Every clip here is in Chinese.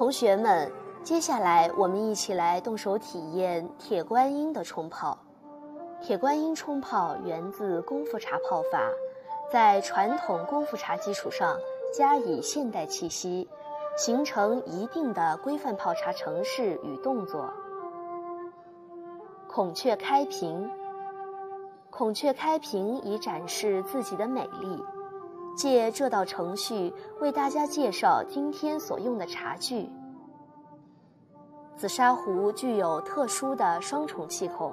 同学们，接下来我们一起来动手体验铁观音的冲泡。铁观音冲泡源自功夫茶泡法，在传统功夫茶基础上加以现代气息，形成一定的规范泡茶程式与动作。孔雀开屏，孔雀开屏以展示自己的美丽。借这道程序为大家介绍今天所用的茶具。紫砂壶具有特殊的双重气孔，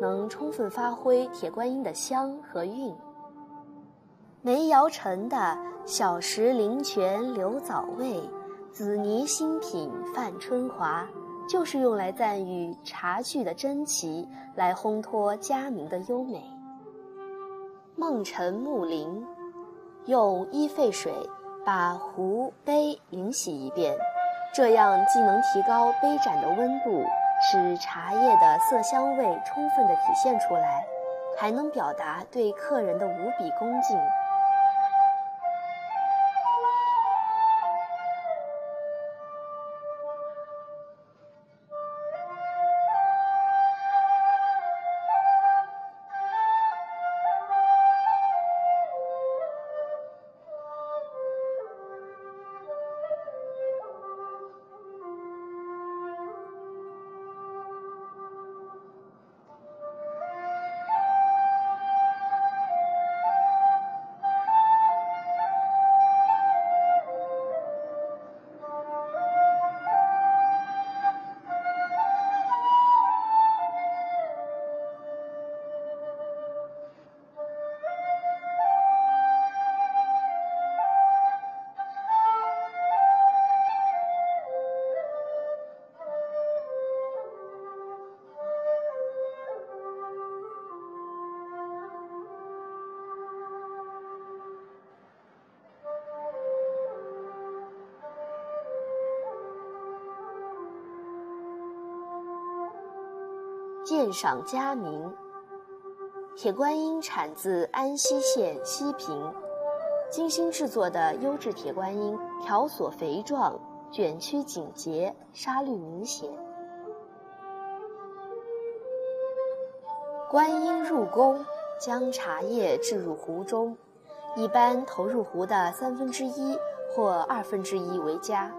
能充分发挥铁观音的香和韵。梅尧臣的“小石灵泉流藻味，紫泥新品泛春华”，就是用来赞誉茶具的珍奇，来烘托佳茗的优美。梦辰木林。用一沸水把壶杯淋洗一遍，这样既能提高杯盏的温度，使茶叶的色香味充分的体现出来，还能表达对客人的无比恭敬。鉴赏佳茗，铁观音产自安溪县西平，精心制作的优质铁观音，条索肥壮，卷曲紧结，沙律明显。观音入宫，将茶叶置入壶中，一般投入壶的三分之一或二分之一为佳。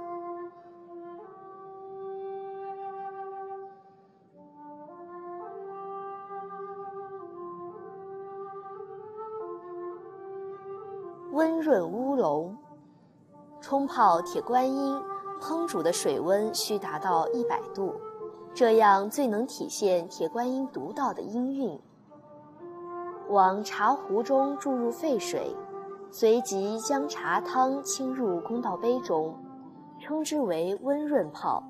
润乌龙，冲泡铁观音，烹煮的水温需达到一百度，这样最能体现铁观音独到的音韵。往茶壶中注入沸水，随即将茶汤倾入公道杯中，称之为温润泡，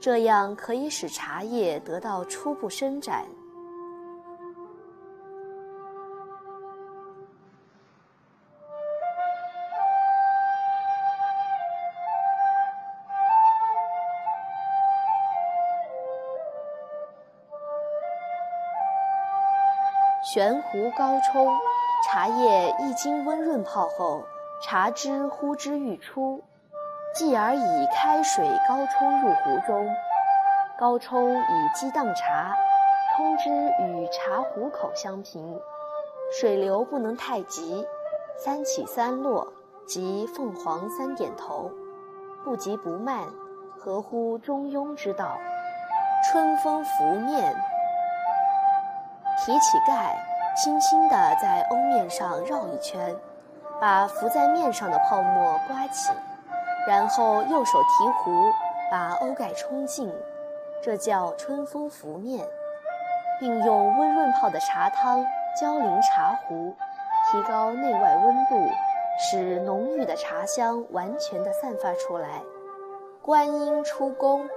这样可以使茶叶得到初步伸展。悬壶高冲，茶叶一经温润泡后，茶汁呼之欲出，继而以开水高冲入壶中。高冲以激荡茶，冲之与茶壶口相平，水流不能太急，三起三落即凤凰三点头，不急不慢，合乎中庸之道。春风拂面。提起盖，轻轻地在瓯面上绕一圈，把浮在面上的泡沫刮起，然后右手提壶，把瓯盖冲净，这叫春风拂面，并用温润泡的茶汤浇淋茶壶，提高内外温度，使浓郁的茶香完全的散发出来。观音出宫。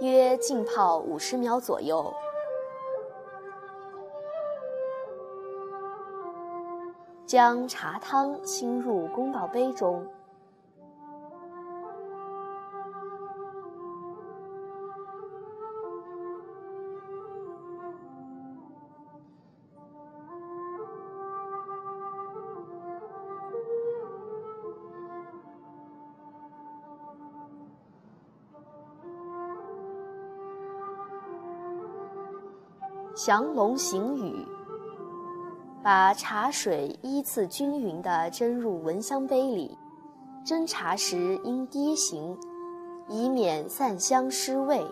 约浸泡五十秒左右。将茶汤倾入公道杯中。降龙行雨，把茶水依次均匀地斟入闻香杯里。斟茶时应低行，以免散香失味。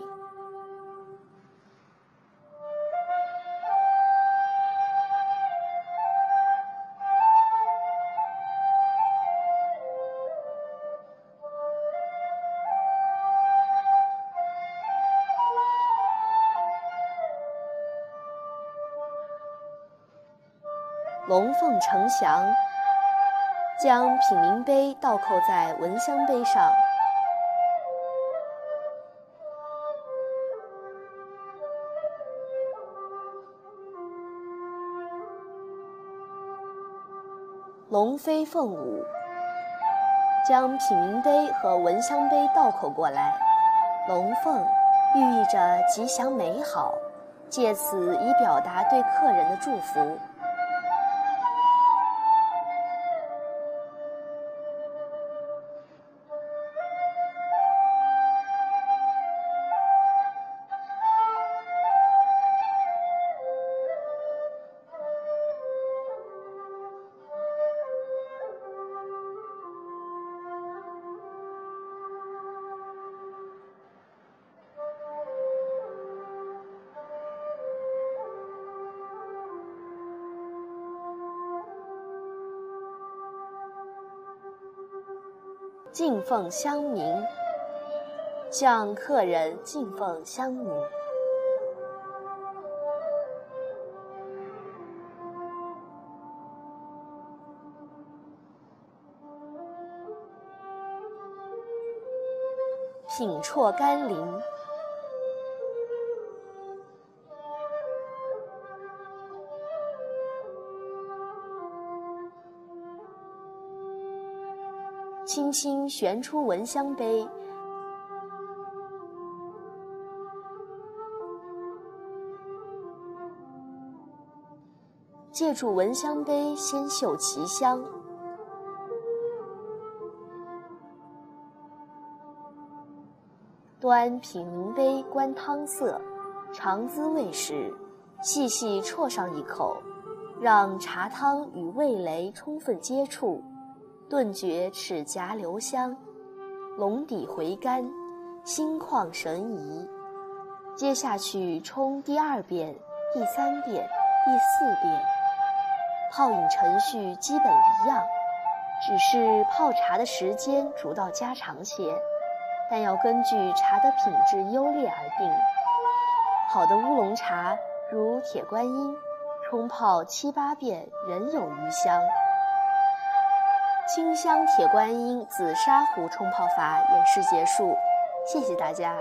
龙凤呈祥，将品茗杯倒扣在闻香杯上。龙飞凤舞，将品茗杯和闻香杯倒扣过来。龙凤寓意着吉祥美好，借此以表达对客人的祝福。敬奉香茗，向客人敬奉香茗。品啜甘霖。轻轻旋出闻香杯，借助闻香杯先嗅其香，端品茗杯观汤色，尝滋味时，细细啜上一口，让茶汤与味蕾充分接触。顿觉齿颊留香，龙底回甘，心旷神怡。接下去冲第二遍、第三遍、第四遍，泡饮程序基本一样，只是泡茶的时间逐道加长些，但要根据茶的品质优劣而定。好的乌龙茶，如铁观音，冲泡七八遍仍有余香。清香铁观音紫砂壶冲泡法演示结束，谢谢大家。